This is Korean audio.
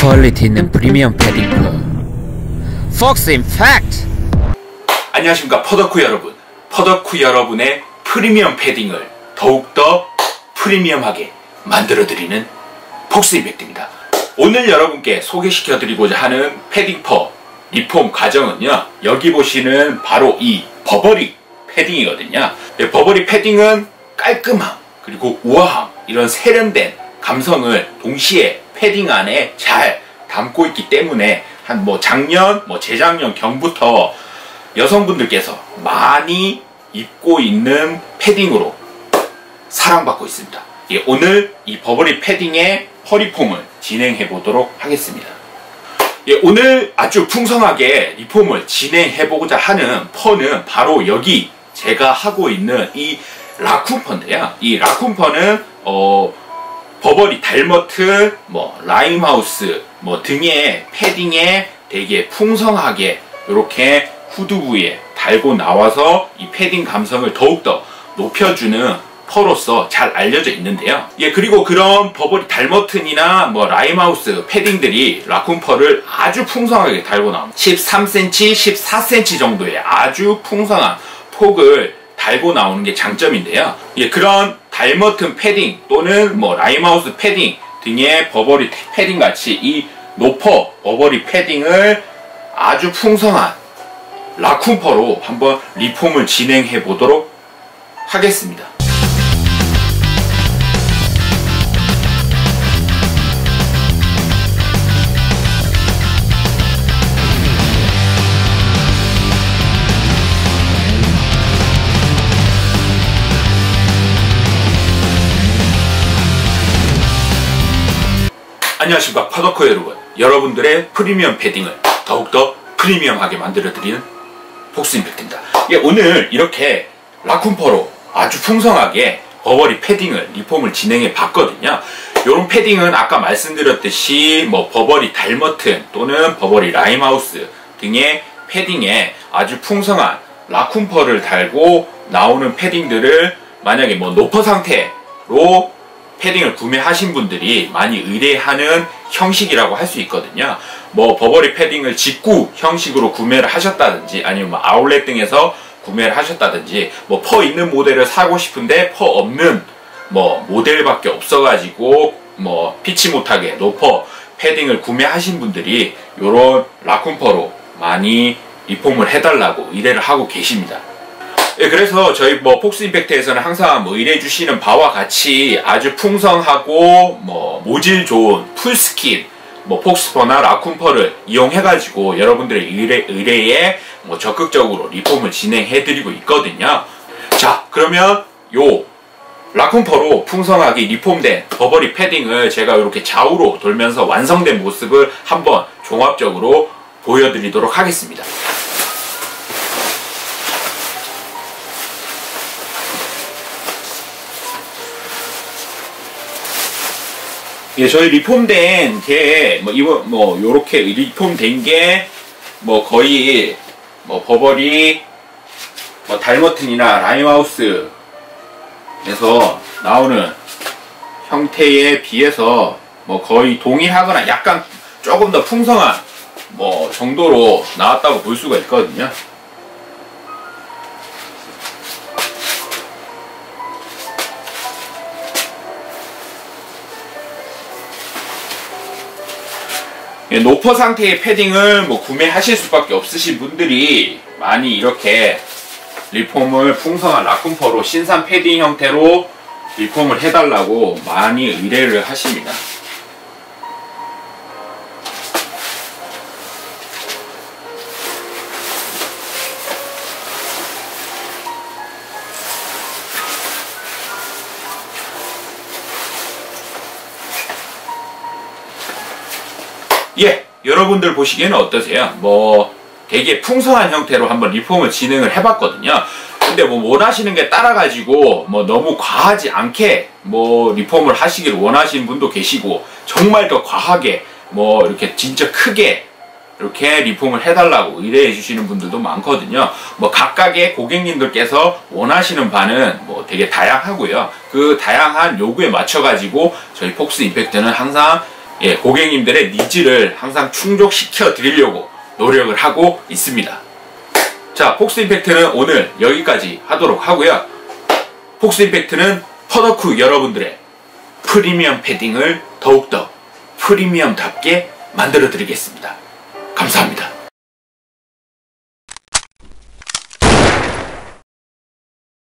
퀄리티 있는 프리미엄 패딩 fur 폭스 임팩트 안녕하십니까 fur덕후 여러분. fur덕후 여러분의 프리미엄 패딩을 더욱더 프리미엄하게 만들어드리는 폭스 임팩트입니다. 오늘 여러분께 소개시켜드리고자 하는 패딩 fur 리폼 과정은요 여기 보시는 바로 이 버버리 패딩이거든요. 네, 버버리 패딩은 깔끔함 그리고 우아함 이런 세련된 감성을 동시에 패딩 안에 잘 담고 있기 때문에 한 뭐 작년 뭐 재작년 경부터 여성분들께서 많이 입고 있는 패딩으로 사랑받고 있습니다. 예, 오늘 이 버버리 패딩의 허리폼을 진행해 보도록 하겠습니다. 예, 오늘 아주 풍성하게 리폼을 진행해 보고자 하는 퍼는 바로 여기 제가 하고 있는 이 raccoon fur인데요. 이 raccoon fur는 어 버버리 달머튼, 뭐 라임하우스, 뭐 등의 패딩에 되게 풍성하게 이렇게 후드 부위에 달고 나와서 이 패딩 감성을 더욱더 높여주는 fur로서 잘 알려져 있는데요. 예, 그리고 그런 버버리 달머튼이나 뭐 라임하우스 패딩들이 raccoon fur를 아주 풍성하게 달고 나옵니다. 13cm, 14cm 정도의 아주 풍성한 폭을 달고 나오는 게 장점인데요. 예, 그런 달머튼 패딩 또는 뭐 라임하우스 패딩 등의 버버리 패딩 같이 이 no fur 버버리 패딩을 아주 풍성한 raccoon fur로 한번 리폼을 진행해 보도록 하겠습니다. 안녕하십니까 fur덕후 여러분 여러분들의 프리미엄 패딩을 더욱더 프리미엄하게 만들어드리는 폭스임팩트입니다 예, 오늘 이렇게 raccoon fur로 아주 풍성하게 버버리 패딩을 리폼을 진행해 봤거든요. 이런 패딩은 아까 말씀드렸듯이 뭐 버버리 달머튼 또는 버버리 라임하우스 등의 패딩에 아주 풍성한 raccoon fur를 달고 나오는 패딩들을 만약에 뭐 no fur 상태로 패딩을 구매하신 분들이 많이 의뢰하는 형식이라고 할 수 있거든요. 뭐 버버리 패딩을 직구 형식으로 구매를 하셨다든지 아니면 뭐 아울렛 등에서 구매를 하셨다든지 뭐 fur 있는 모델을 사고 싶은데 fur 없는 뭐 모델밖에 없어가지고 뭐 피치 못하게 no fur 패딩을 구매하신 분들이 이런 raccoon fur로 많이 리폼을 해달라고 의뢰를 하고 계십니다. 예, 그래서 저희 뭐 폭스 임팩트에서는 항상 뭐 의뢰해 주시는 바와 같이 아주 풍성하고 뭐 모질 좋은 full skin 뭐 폭스퍼나 라쿤퍼를 이용해가지고 여러분들의 의뢰, 의뢰에 뭐 적극적으로 리폼을 진행해드리고 있거든요. 자, 그러면 요 raccoon fur로 풍성하게 리폼된 버버리 패딩을 제가 이렇게 좌우로 돌면서 완성된 모습을 한번 종합적으로 보여드리도록 하겠습니다. 예, 저희 리폼된 게, 뭐, 이거, 뭐, 요렇게 리폼된 게, 뭐, 거의, 뭐, 버버리, 뭐, 달머튼이나 라임하우스에서 나오는 형태에 비해서, 뭐, 거의 동일하거나 약간 조금 더 풍성한, 뭐, 정도로 나왔다고 볼 수가 있거든요. 노퍼 상태의 패딩을 뭐 구매하실 수밖에 없으신 분들이 많이 이렇게 리폼을 풍성한 라쿤퍼로 신산 패딩 형태로 리폼을 해달라고 많이 의뢰를 하십니다. 예, 여러분들 보시기에는 어떠세요? 뭐 되게 풍성한 형태로 한번 리폼을 진행을 해봤거든요. 근데 뭐 원하시는 게 따라가지고 뭐 너무 과하지 않게 뭐 리폼을 하시길 원하시는 분도 계시고 정말 더 과하게 뭐 이렇게 진짜 크게 이렇게 리폼을 해달라고 의뢰해 주시는 분들도 많거든요. 뭐 각각의 고객님들께서 원하시는 바는 뭐 되게 다양하고요. 그 다양한 요구에 맞춰가지고 저희 폭스 임팩트는 항상 예, 고객님들의 니즈를 항상 충족시켜 드리려고 노력을 하고 있습니다. 자, 폭스 임팩트는 오늘 여기까지 하도록 하고요. 폭스 임팩트는 퍼더쿠 여러분들의 프리미엄 패딩을 더욱더 프리미엄답게 만들어 드리겠습니다.